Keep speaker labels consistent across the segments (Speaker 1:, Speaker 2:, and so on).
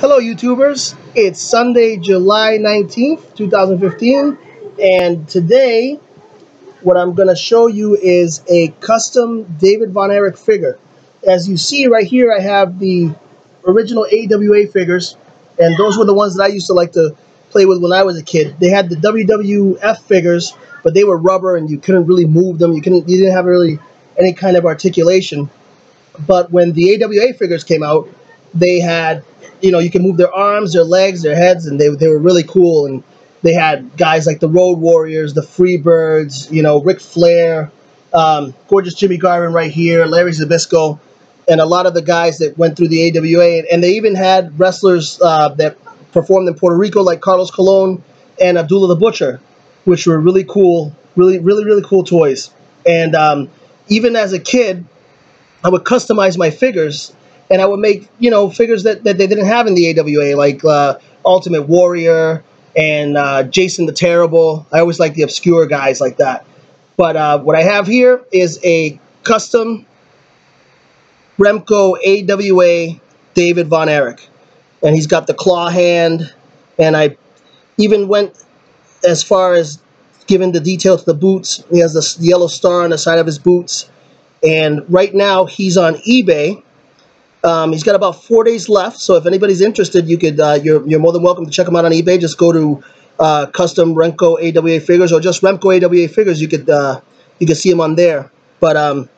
Speaker 1: Hello, YouTubers. It's Sunday, July 19th, 2015, and today what I'm going to show you is a custom David Von Erich figure. As you see right here, I have the original AWA figures, and those were the ones that I used to like to play with when I was a kid. They had the WWF figures, but they were rubber and you couldn't really move them. You couldn't, you didn't have really any kind of articulation. But when the AWA figures came out, they had you know, you can move their arms, their legs, their heads, and they, they were really cool. And they had guys like the Road Warriors, the Freebirds, you know, Ric Flair, um, gorgeous Jimmy Garvin right here, Larry Zbyszko, and a lot of the guys that went through the AWA. And, and they even had wrestlers uh, that performed in Puerto Rico, like Carlos Colon and Abdullah the Butcher, which were really cool, really, really, really cool toys. And um, even as a kid, I would customize my figures and I would make you know figures that, that they didn't have in the AWA, like uh, Ultimate Warrior and uh, Jason the Terrible. I always like the obscure guys like that. But uh, what I have here is a custom Remco AWA David Von Erich, and he's got the claw hand, and I even went as far as giving the detail to the boots. He has the yellow star on the side of his boots, and right now he's on eBay um, he's got about four days left, so if anybody's interested, you could uh, you're you're more than welcome to check him out on eBay. Just go to uh, custom Remco AWA figures or just Remco AWA figures. You could uh, you could see him on there. But um,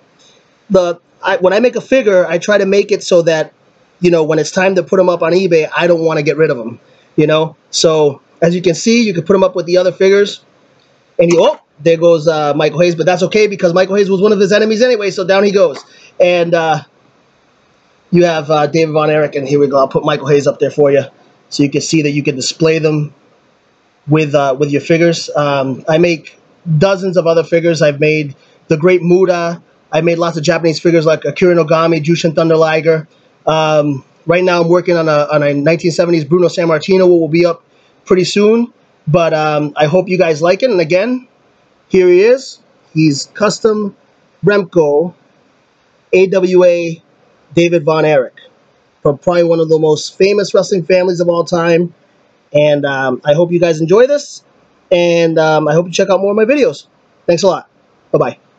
Speaker 1: the I, when I make a figure, I try to make it so that you know when it's time to put them up on eBay, I don't want to get rid of them. You know, so as you can see, you can put them up with the other figures, and you oh there goes uh, Michael Hayes, but that's okay because Michael Hayes was one of his enemies anyway, so down he goes. And uh, you have uh, David Von Erich, and here we go. I'll put Michael Hayes up there for you, so you can see that you can display them with uh, with your figures. Um, I make dozens of other figures. I've made the Great Muta. I made lots of Japanese figures like Akira Nogami, Jushin Thunder Liger. Um, right now, I'm working on a on a 1970s Bruno Sammartino, which will be up pretty soon. But um, I hope you guys like it. And again, here he is. He's custom Remco AWA David Von Erich from probably one of the most famous wrestling families of all time. And um, I hope you guys enjoy this. And um, I hope you check out more of my videos. Thanks a lot. Bye-bye.